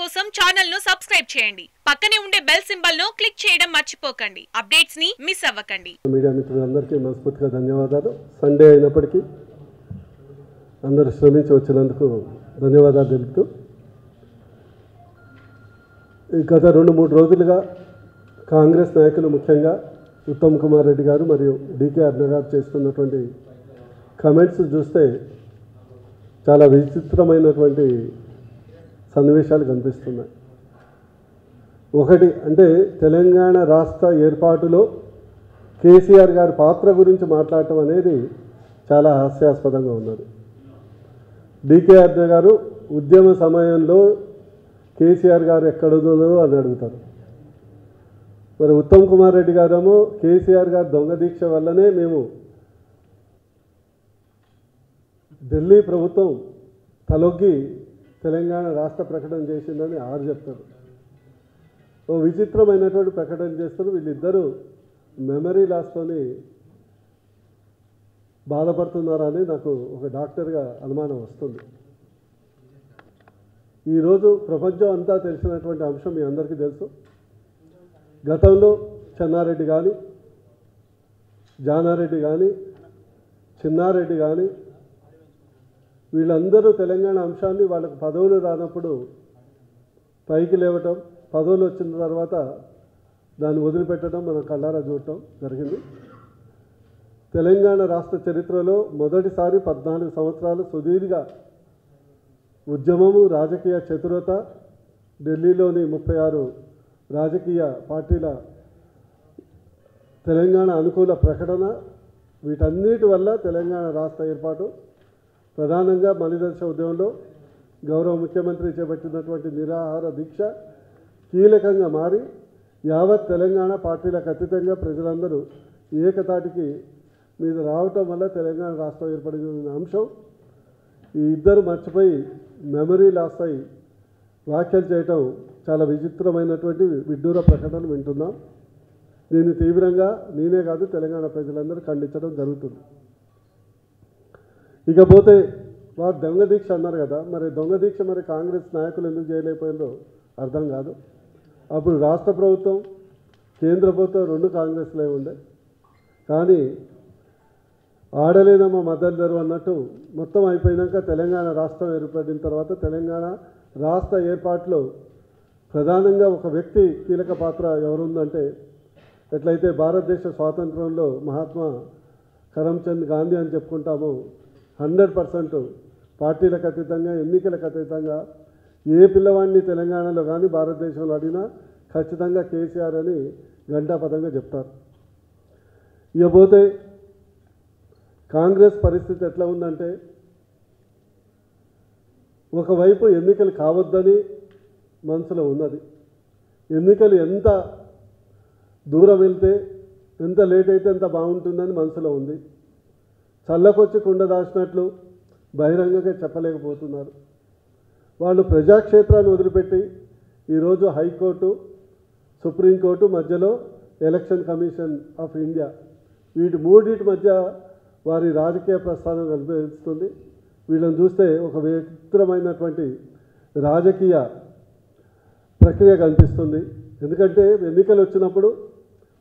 కోసం ఛానల్ను సబ్స్క్రైబ్ చేయండి. పక్కనే ఉండే బెల్ సింబల్ను క్లిక్ చేయడం మర్చిపోకండి. అప్డేట్స్ని మిస్ అవ్వకండి. మీడియా మిత్రులందరికీ మనస్ఫూర్తిగా ధన్యవాదాలు. సండే అయినప్పటికీ అందరూ శ్రమించి వచ్చినందుకు ధన్యవాదాలు తెలుపుతూ ఈ గత రెండు మూడు రోజులుగా కాంగ్రెస్ నాయకులు ముఖ్యంగా ఉత్తమ్ కుమార్ రెడ్డి గారు మరియు డికే అర్ణ గారు చేస్తున్నటువంటి కమెంట్స్ చూస్తే చాలా విచిత్రమైనటువంటి సన్నివేశాలు కనిపిస్తున్నాయి. ఒకటి అంటే తెలంగాణ రాష్ట్ర ఏర్పాటులో కేసీఆర్ గారి పాత్ర గురించి మాట్లాడటం అనేది చాలా హాస్యాస్పదంగా ఉన్నది. డికే అర్జ గారు ఉద్యమ సమయంలో కేసీఆర్ గారు ఎక్కడున్నారో అని అడుగుతారు. మరి ఉత్తమ్ కుమార్ రెడ్డి గారేమో కేసీఆర్ గారు దొంగ దీక్ష వల్లనే మేము ఢిల్లీ ప్రభుత్వం తలొగ్గి తెలంగాణ రాష్ట్ర ప్రకటన చేసిందని ఆరు చెప్తారు. ఓ విచిత్రమైనటువంటి ప్రకటన చేస్తారు. వీళ్ళిద్దరూ మెమరీ లాస్తోని బాధపడుతున్నారని నాకు ఒక డాక్టర్గా అనుమానం వస్తుంది. ఈరోజు ప్రపంచం అంతా తెలిసినటువంటి అంశం మీ అందరికీ తెలుసు. గతంలో చెన్నారెడ్డి కానీ జానారెడ్డి కానీ చిన్నారెడ్డి కానీ వీళ్ళందరూ తెలంగాణ అంశాన్ని వాళ్ళకు పదవులు రానప్పుడు పైకి లేవటం పదవులు వచ్చిన తర్వాత దాన్ని వదిలిపెట్టడం మనం కళ్ళారా చూడటం జరిగింది. తెలంగాణ రాష్ట్ర చరిత్రలో మొదటిసారి పద్నాలుగు సంవత్సరాలు సుదీర్ఘ ఉద్యమము రాజకీయ చతురత ఢిల్లీలోని ముప్పై ఆరు రాజకీయ పార్టీల తెలంగాణ అనుకూల ప్రకటన వీటన్నిటి వల్ల తెలంగాణ రాష్ట్ర ఏర్పాటు ప్రధానంగా మలిదర్శ ఉద్యమంలో గౌరవ ముఖ్యమంత్రి చేపట్టినటువంటి నిరాహార దీక్ష కీలకంగా మారి యావత్ తెలంగాణ పార్టీలకు అతీతంగా ప్రజలందరూ ఏకతాటికి మీద రావటం వల్ల తెలంగాణ రాష్ట్రం ఏర్పడిన అంశం. ఈ ఇద్దరు మర్చిపోయి మెమరీ లాస్ అయి వ్యాఖ్యలు చేయటం చాలా విచిత్రమైనటువంటి విడ్డూర ప్రకటనలు వింటున్నాం. దీన్ని తీవ్రంగా నేనే కాదు తెలంగాణ ప్రజలందరూ ఖండించడం జరుగుతుంది. ఇకపోతే వారు దొంగ దీక్ష అన్నారు కదా మరి దొంగ దీక్ష మరి కాంగ్రెస్ నాయకులు ఎందుకు చేయలేకపోయిందో అర్థం కాదు. అప్పుడు రాష్ట్ర ప్రభుత్వం కేంద్ర ప్రభుత్వం రెండు కాంగ్రెస్లే ఉండే. కానీ ఆడలేనమ్మ మద్దతు అన్నట్టు మొత్తం అయిపోయినాక తెలంగాణ రాష్ట్రం ఏర్పడిన తర్వాత తెలంగాణ రాష్ట్ర ఏర్పాట్లో ప్రధానంగా ఒక వ్యక్తి కీలక పాత్ర ఎవరుందంటే ఎట్లయితే భారతదేశ స్వాతంత్రంలో మహాత్మా కరమ్చంద్ గాంధీ అని చెప్పుకుంటామో హండ్రెడ్ పర్సెంట్ పార్టీలకు అతీతంగా ఎన్నికలకు అతీతంగా ఏ పిల్లవాడిని తెలంగాణలో కానీ భారతదేశంలో అడిగినా ఖచ్చితంగా కేసీఆర్ అని గంటాపదంగా చెప్తారు. ఇకపోతే కాంగ్రెస్ పరిస్థితి ఎట్లా ఉందంటే ఒకవైపు ఎన్నికలు కావద్దని మనసులో ఉన్నది. ఎన్నికలు ఎంత దూరం వెళ్తే ఎంత లేట్ అయితే ఎంత బాగుంటుందని మనసులో ఉంది. చల్లకొచ్చి కుండ దాచినట్లు బహిరంగంగా చెప్పలేకపోతున్నారు. వాళ్ళు ప్రజాక్షేత్రాన్ని వదిలిపెట్టి ఈరోజు హైకోర్టు సుప్రీంకోర్టు మధ్యలో ఎలక్షన్ కమిషన్ ఆఫ్ ఇండియా. వీటి మూడింటి మధ్య వారి రాజకీయ ప్రస్థానం కనిపిస్తుంది. వీళ్ళని చూస్తే ఒక విచిత్రమైనటువంటి రాజకీయ ప్రక్రియ కనిపిస్తుంది. ఎందుకంటే ఎన్నికలు వచ్చినప్పుడు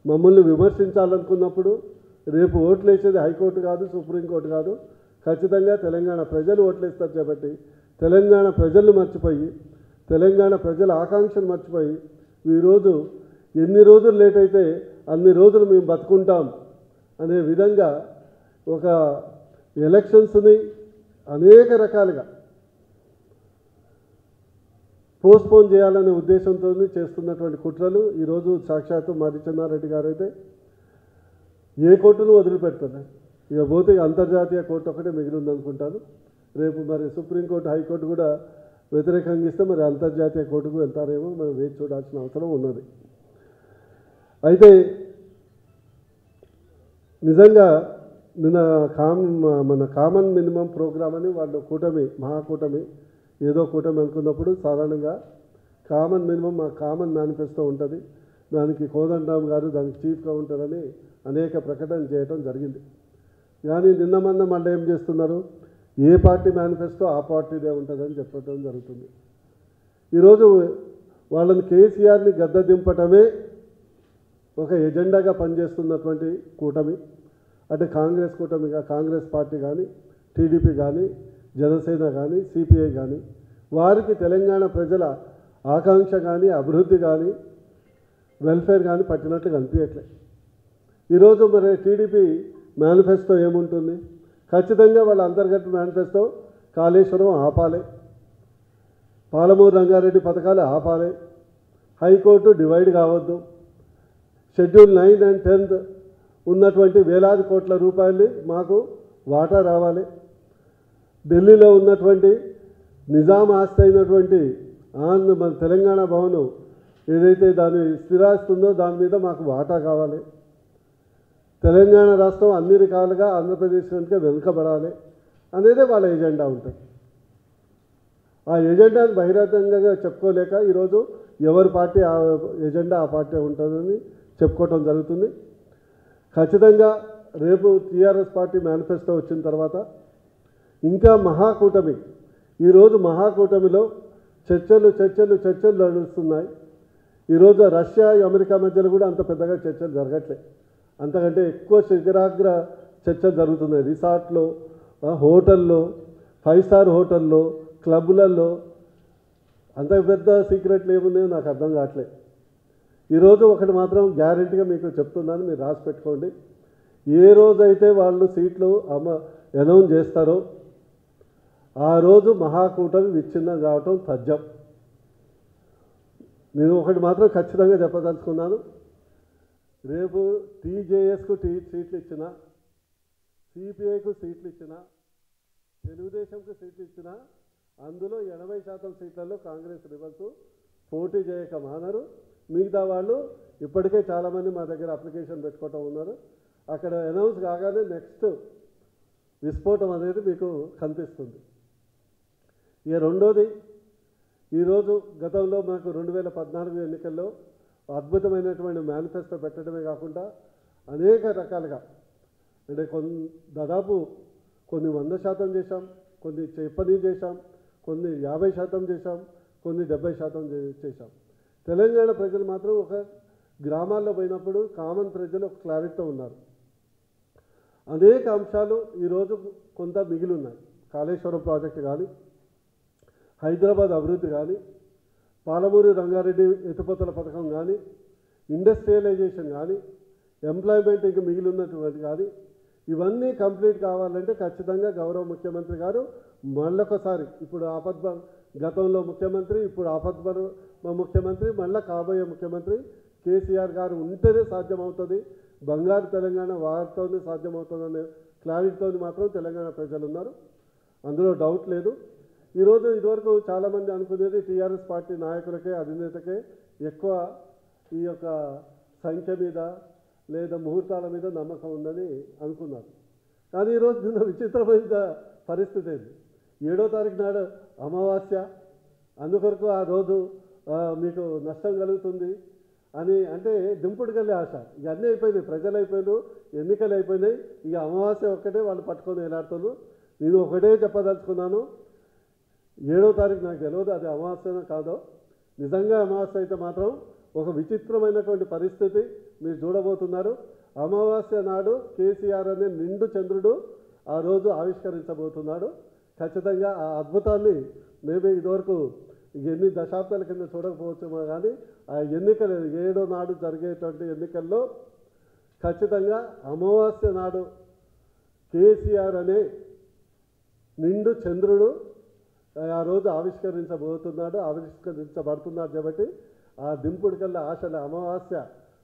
మమ్మల్ని విమర్శించాలనుకున్నప్పుడు రేపు ఓట్లు వేసేది హైకోర్టు కాదు సుప్రీంకోర్టు కాదు. ఖచ్చితంగా తెలంగాణ ప్రజలు ఓట్లేస్తారు కాబట్టి తెలంగాణ ప్రజలు మర్చిపోయి తెలంగాణ ప్రజల ఆకాంక్షను మర్చిపోయి ఈరోజు ఎన్ని రోజులు లేట్ అయితే అన్ని రోజులు మేము బతుకుంటాం అనే విధంగా ఒక ఎలక్షన్స్ని అనేక రకాలుగా పోస్ట్పోన్ చేయాలనే ఉద్దేశంతో చేస్తున్నటువంటి కుట్రలు. ఈరోజు సాక్షాత్తు మరిచన్నారెడ్డి గారు అయితే ఏ కోర్టును వదిలిపెడుతున్నారు ఇక పోతే అంతర్జాతీయ కోర్టు ఒకటే మిగిలి ఉందనుకుంటాను రేపు మరి సుప్రీంకోర్టు హైకోర్టు కూడా వ్యతిరేకంగా ఇస్తే మరి అంతర్జాతీయ కోర్టుకు వెళ్తారేమో మనం వేచి చూడాల్సిన అవసరం ఉన్నది. అయితే నిజంగా నిన్న కామ్ మన కామన్ మినిమం ప్రోగ్రామ్ అని వాళ్ళు కూటమి మహాకూటమి ఏదో కూటమి అనుకున్నప్పుడు సాధారణంగా కామన్ మినిమం మా కామన్ మేనిఫెస్టో ఉంటుంది. దానికి కోదండరామ్ గారు దానికి చీఫ్గా ఉంటారని అనేక ప్రకటన చేయడం జరిగింది. కానీ నిన్న మొన్న మళ్ళీ ఏం చేస్తున్నారు? ఏ పార్టీ మేనిఫెస్టో ఆ పార్టీదే ఉంటుందని చెప్పడం జరుగుతుంది. ఈరోజు వాళ్ళని కేసీఆర్ని గద్ద దింపటమే ఒక ఎజెండాగా పనిచేస్తున్నటువంటి కూటమి. అంటే కాంగ్రెస్ కూటమిగా కాంగ్రెస్ పార్టీ కానీ టీడీపీ కానీ జనసేన కానీ సిపిఐ కానీ వారికి తెలంగాణ ప్రజల ఆకాంక్ష కానీ అభివృద్ధి కానీ వెల్ఫేర్ కానీ పట్టినట్లు కనిపించట్లేదు ఈరోజు మరి టీడీపీ మేనిఫెస్టో ఏముంటుంది? ఖచ్చితంగా వాళ్ళ అంతర్గత మేనిఫెస్టో కాళేశ్వరం ఆపాలి. పాలమూరు రంగారెడ్డి పథకాలు ఆపాలి. హైకోర్టు డివైడ్ కావద్దు. షెడ్యూల్ నైన్ అండ్ టెన్త్ ఉన్నటువంటి వేలాది కోట్ల రూపాయలు మాకు వాటా రావాలి. ఢిల్లీలో ఉన్నటువంటి నిజాం ఆస్తి అయినటువంటి ఆంధ్ర మన తెలంగాణ భవనం ఏదైతే దాని స్థిరాస్తుందో దాని మీద మాకు వాటా కావాలి. తెలంగాణ రాష్ట్రం అన్ని రకాలుగా ఆంధ్రప్రదేశ్ కంటే వెనుకబడాలి అనేది వాళ్ళ ఎజెండా ఉంటుంది. ఆ ఎజెండాని బహిరంగంగా చెప్పుకోలేక ఈరోజు ఎవరి పార్టీ ఆ ఎజెండా ఆ పార్టీ ఉంటుందని చెప్పుకోవటం జరుగుతుంది. ఖచ్చితంగా రేపు టీఆర్ఎస్ పార్టీ మేనిఫెస్టో వచ్చిన తర్వాత ఇంకా మహాకూటమి ఈరోజు మహాకూటమిలో చర్చలు చర్చలు చర్చలు నడుస్తున్నాయి. ఈరోజు రష్యా అమెరికా మధ్యలో కూడా అంత పెద్దగా చర్చలు జరగట్లే. అంతకంటే ఎక్కువ శిఖరాగ్ర చర్చ జరుగుతుంది. రిసార్ట్లో హోటల్లో ఫైవ్ స్టార్ హోటల్లో క్లబ్లలో. అంత పెద్ద సీక్రెట్లు ఏమున్నాయో నాకు అర్థం కావట్లే. ఈరోజు ఒకటి మాత్రం గ్యారెంటీగా మీకు చెప్తున్నాను మీరు రాసి పెట్టుకోండి. ఏ రోజైతే వాళ్ళు సీట్లు అమ అనౌన్స్ చేస్తారో ఆ రోజు మహాకూటమి విచ్ఛిన్నం కావటం తథ్యం. నేను ఒకటి మాత్రం ఖచ్చితంగా చెప్పదలుచుకున్నాను. రేపు టీజేఎస్కు టీ సీట్లు ఇచ్చిన సిపిఐకు సీట్లు ఇచ్చిన తెలుగుదేశంకు సీట్లు ఇచ్చిన అందులో ఎనభై శాతం సీట్లలో కాంగ్రెస్ రివర్స్ పోటీ చేయక మానరు. మిగతా వాళ్ళు ఇప్పటికే చాలామంది మా దగ్గర అప్లికేషన్ పెట్టుకోవటం ఉన్నారు. అక్కడ అనౌన్స్ కాగానే నెక్స్ట్ విస్ఫోటం అనేది మీకు కనిపిస్తుంది. ఇక రెండోది ఈరోజు గతంలో మాకు రెండు వేల పద్నాలుగు ఎన్నికల్లో అద్భుతమైనటువంటి మేనిఫెస్టో పెట్టడమే కాకుండా అనేక రకాలుగా అంటే కొన్ దాదాపు కొన్ని వంద శాతం చేశాం కొన్ని చెప్పని చేశాం కొన్ని యాభై శాతం చేశాం కొన్ని డెబ్బై శాతం చేశాం. తెలంగాణ ప్రజలు మాత్రం ఒక గ్రామాల్లో పోయినప్పుడు కామన్ ప్రజలు ఒక క్లారిటీతో ఉన్నారు. అనేక అంశాలు ఈరోజు కొంత మిగిలి ఉన్నాయి. కాళేశ్వరం ప్రాజెక్టు కానీ హైదరాబాద్ అభివృద్ధి కానీ పాలమూరు రంగారెడ్డి ఎత్తిపోతల పథకం కానీ ఇండస్ట్రియలైజేషన్ కానీ ఎంప్లాయ్మెంట్ ఇంకా మిగిలినటువంటి కానీ ఇవన్నీ కంప్లీట్ కావాలంటే ఖచ్చితంగా గౌరవ ముఖ్యమంత్రి గారు మళ్ళొకసారి ఇప్పుడు ఆపద్బ గతంలో ముఖ్యమంత్రి ఇప్పుడు ఆపద్బ ముఖ్యమంత్రి మళ్ళీ కాబోయే ముఖ్యమంత్రి కేసీఆర్ గారు ఉంటేనే సాధ్యమవుతుంది. బంగారు తెలంగాణ వారితోనే సాధ్యమవుతుందనే క్లారిటీతో మాత్రం తెలంగాణ ప్రజలు ఉన్నారు అందులో డౌట్ లేదు. ఈరోజు ఇదివరకు చాలామంది అనుకునేది టీఆర్ఎస్ పార్టీ నాయకులకే అధినేతకే ఎక్కువ ఈ యొక్క సంఖ్య మీద లేదా ముహూర్తాల మీద నమ్మకం ఉందని అనుకున్నారు. కానీ ఈరోజు నిన్న విచిత్రమైన పరిస్థితి ఏంది? ఏడో తారీఖు నాడు అమావాస్య అందుకొరకు ఆ రోజు మీకు నష్టం కలుగుతుంది అని అంటే దింపుడు గల్లే ఆశ. ఇక అన్నీ అయిపోయినాయి ప్రజలు అయిపోయినారు ఎన్నికలు అయిపోయినాయి. ఇక అమావాస్య ఒక్కటే వాళ్ళు పట్టుకొని వేలాడుతున్నారు. నేను ఒకటే చెప్పదలుచుకున్నాను ఏడో తారీఖు నాకు తెలియదు అది అమావాస్యన కాదో. నిజంగా అమావాస్య అయితే మాత్రం ఒక విచిత్రమైనటువంటి పరిస్థితి మీరు చూడబోతున్నారు. అమావాస్య నాడు కేసీఆర్ అనే నిండు చంద్రుడు ఆ రోజు ఆవిష్కరించబోతున్నాడు. ఖచ్చితంగా ఆ అద్భుతాన్ని మేబీ ఇదివరకు ఎన్ని దశాబ్దాల కింద చూడకపోవచ్చేమో కానీ ఆ ఎన్నికలు ఏడో నాడు జరిగేటువంటి ఎన్నికల్లో ఖచ్చితంగా అమావాస్య నాడు కేసీఆర్ అనే నిండు చంద్రుడు ఆ రోజు ఆవిష్కరించబోతున్నాడు ఆవిష్కరించబడుతున్నాడు కాబట్టి ఆ దింపుడు కల్లా ఆశల అమావాస్య.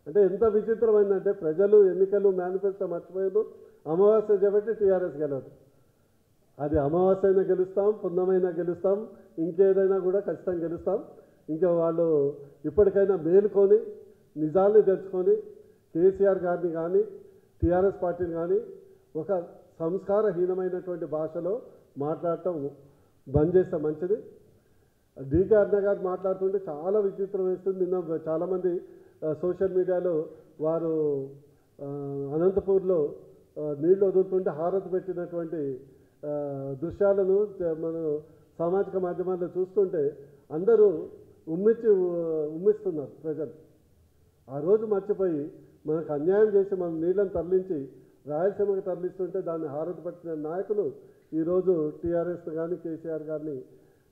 అంటే ఎంత విచిత్రమైందంటే ప్రజలు ఎన్నికలు మేనిఫెస్టో మర్చిపోయారు. అమావాస్య చేపట్టి టీఆర్ఎస్ గెలవదు. అది అమావాస్య అయినా గెలుస్తాం పున్నమైనా గెలుస్తాం ఇంకేదైనా కూడా ఖచ్చితంగా గెలుస్తాం. ఇంకా వాళ్ళు ఇప్పటికైనా మేలుకొని నిజాల్ని తెలుసుకొని కేసీఆర్ గారిని కానీ టీఆర్ఎస్ పార్టీని కానీ ఒక సంస్కారహీనమైనటువంటి భాషలో మాట్లాడటం బంద్ చేస్తే మంచిది. డీకే అర్ణ గారు మాట్లాడుతుంటే చాలా విచిత్రం వేస్తుంది. నిన్న చాలామంది సోషల్ మీడియాలో వారు అనంతపూర్లో నీళ్ళు వదులుతుంటే హారతి పెట్టినటువంటి దృశ్యాలను మనం సామాజిక మాధ్యమాల్లో చూస్తుంటే అందరూ ఉమ్మిచ్చి ఉమ్మిస్తున్నారు ప్రజలు. ఆ రోజు మర్చిపోయి మనకు అన్యాయం చేసి మన నీళ్ళని తరలించి రాయలసీమకి తరలిస్తుంటే దాన్ని హారతి పట్టిన నాయకులు ఈరోజు టీఆర్ఎస్ కానీ కేసీఆర్ గారిని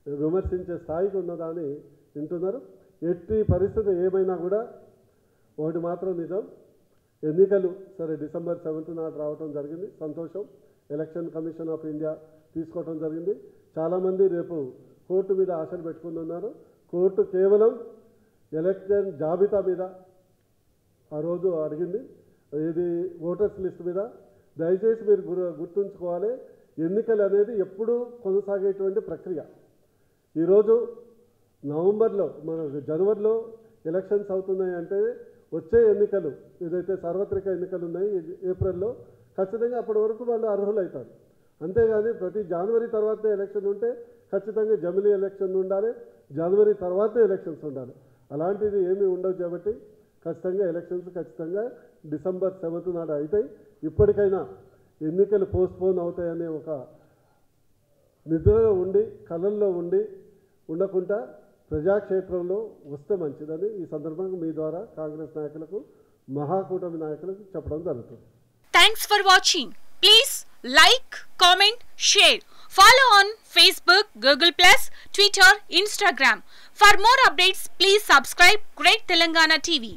విమర్శించే స్థాయికి ఉన్నదాన్ని వింటున్నారు. ఎట్టి పరిస్థితి ఏమైనా కూడా ఒకటి మాత్రం నిజం. ఎన్నికలు సరే డిసెంబర్ సెవెంత్ నాడు రావటం జరిగింది. సంతోషం. ఎలక్షన్ కమిషన్ ఆఫ్ ఇండియా తీసుకోవటం జరిగింది. చాలామంది రేపు కోర్టు మీద ఆశలు పెట్టుకుని ఉన్నారు. కోర్టు కేవలం ఎలక్షన్ జాబితా మీద ఆ రోజు అడిగింది. ఇది ఓటర్స్ లిస్ట్ మీద. దయచేసి మీరు గుర్తుంచుకోవాలి. ఎన్నికలు అనేది ఎప్పుడూ కొనసాగేటువంటి ప్రక్రియ. ఈరోజు నవంబర్లో మన జనవరిలో ఎలక్షన్స్ అవుతున్నాయి అంటే వచ్చే ఎన్నికలు ఏదైతే సార్వత్రిక ఎన్నికలు ఉన్నాయి ఏప్రిల్లో ఖచ్చితంగా అప్పటి వరకు వాళ్ళు అర్హులవుతారు అంతేగాని ప్రతి జనవరి తర్వాతే ఎలక్షన్ ఉంటే ఖచ్చితంగా జమిలీ ఎలక్షన్ ఉండాలి జనవరి తర్వాతే ఎలక్షన్స్ ఉండాలి. అలాంటిది ఏమీ ఉండవు కాబట్టి ఖచ్చితంగా ఎలక్షన్స్ ఖచ్చితంగా డిసెంబర్ సెవెంత్ నాడు అవుతాయి ఇప్పటికైనా ఎన్నికలు పోస్ట్పోన్ అవుతాయనే ఒక నిద్రలో ఉండి కళల్లో ఉండి ఉండకుండా ప్రజాక్షేత్రంలో వస్తే మంచిదని ఈ సందర్భంగా మీ ద్వారా కాంగ్రెస్ నాయకులకు మహాకూటమి నాయకులకు చెప్పడం జరుగుతుంది. Thanks for watching please like comment share follow on Facebook Google plus Twitter Instagram for more updates please subscribe great Telangana TV